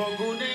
ফগুনে